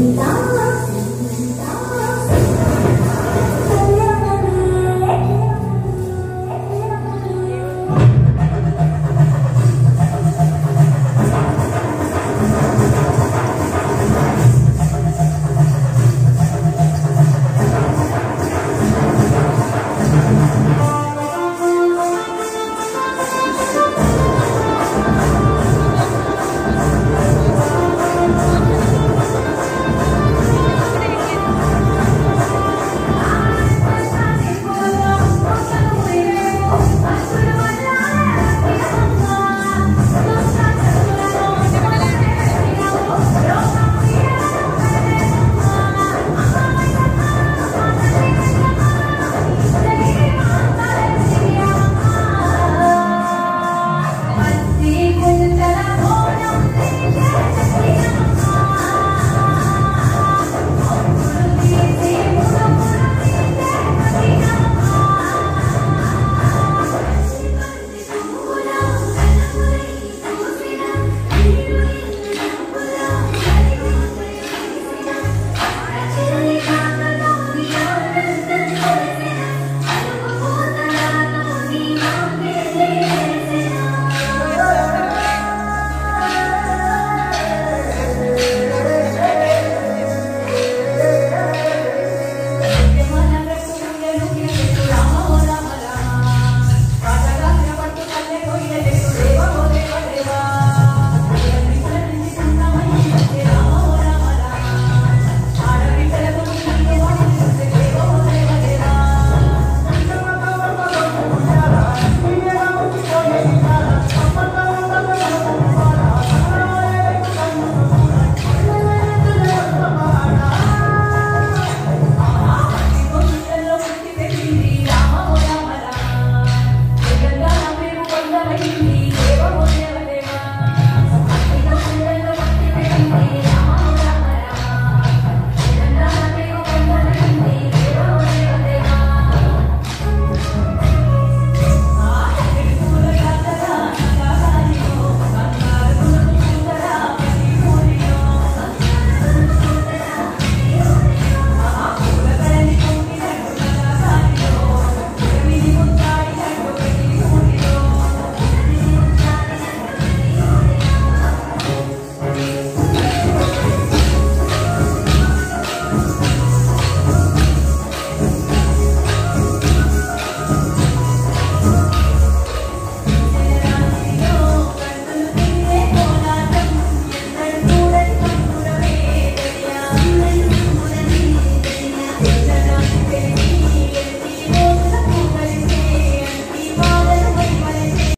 감사합니다.